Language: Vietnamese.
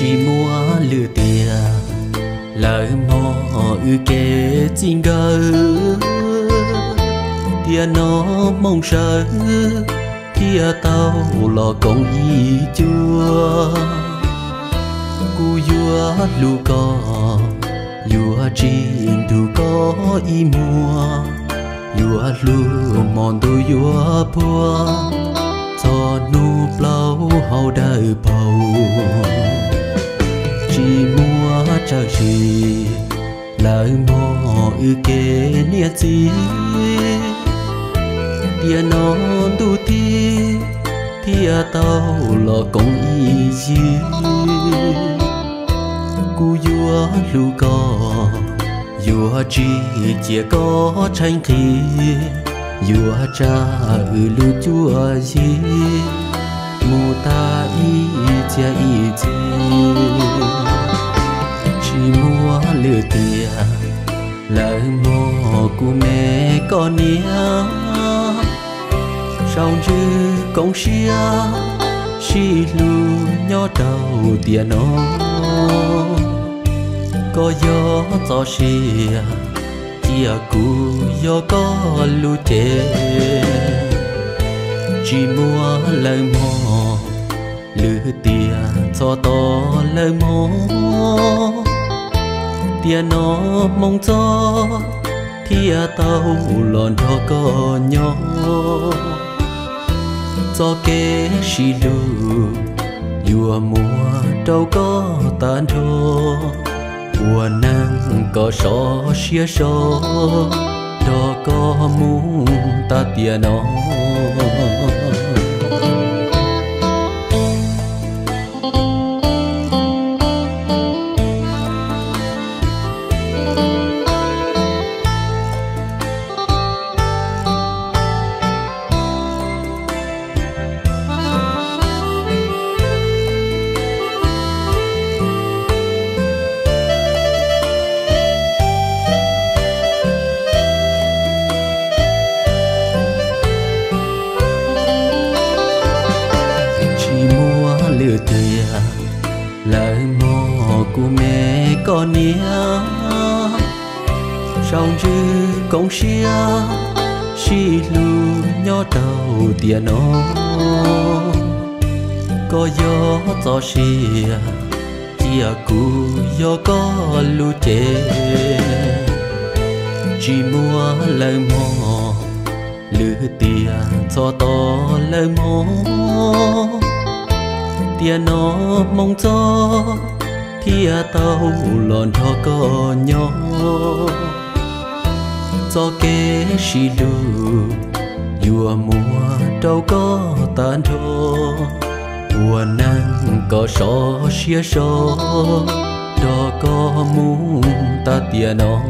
chỉ mua lừa tiền. Lời mò ư kê chính gơ tiền nó mong sợ. Tia tao lò công y chưa? Cu yua lu co yua chi tu có y mua. Yua lu mòn tu yua bua cho nu blau hậu đời bầu mua trở gì lời mò ư kê nia chi tia nó tu ti tia tao lo công y chi cu yua lu co yua chi chia có tranh khi yua cha ư lu chua gì mù ta y chia y chi chỉ mua lừa tiền lời mò của mẹ con nia sau dư công xia xì lu nhỏ đầu tiền nó có gió gió xia chia cú gió có lu chê chỉ mua lời mò lữ tiền cho to lời mò tiền nó mong cho thia tàu lòn cho có nhỏ cho kế xì lù vừa mùa đâu có tan thô. Mùa nắng có gió xia gió đó có muốn ta tiền nó. Lời mò của mẹ con nia trong chữ công xia xì lu nhỏ đầu tiền nó có gió gió xia chia cù gió có lu chê. Chỉ mua lời mò lửa tiền cho to lời mò tia nó mong cho thia tàu lòn cho có nhỏ. Cho kế xì lù vừa mùa đâu có tan thô mùa nắng có gió xia gió đó có muốn ta tia nó.